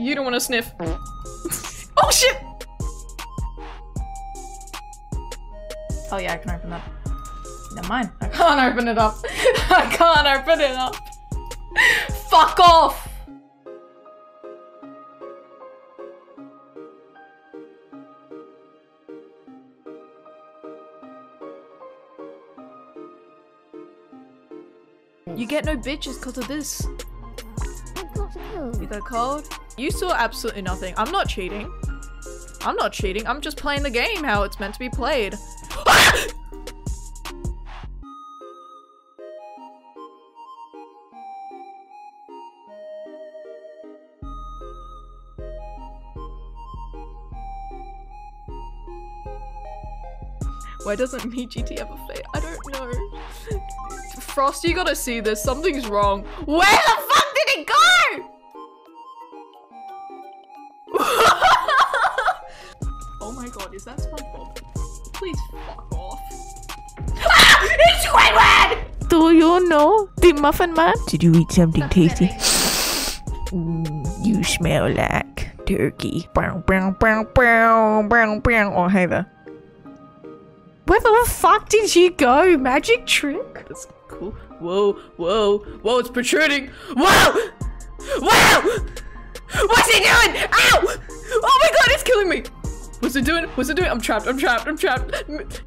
You don't want to sniff. oh shit! Oh yeah, I can open that. Never mind. I can't open it up. I can't open it up. Fuck off! You get no bitches because of this. You got code? You saw absolutely nothing. I'm not cheating. I'm not cheating. I'm just playing the game how it's meant to be played. Why doesn't me GT ever fade? I don't know. Frost, you gotta see this. Something's wrong. Where the fuck did it go? oh my god, is that SpongeBob? Please fuck off. Ah! It's Squidward! Do you know the Muffin Man? Did you eat something tasty? Mm, you smell like turkey. Brown, brown, brown, brown, brown, brown. Oh, hey there. Where the fuck did you go? Magic trick? That's cool. Whoa, whoa, whoa, it's protruding. Whoa! Whoa! What's it doing? Ow! Oh my god, it's killing me! What's it doing? What's it doing? I'm trapped, I'm trapped, I'm trapped.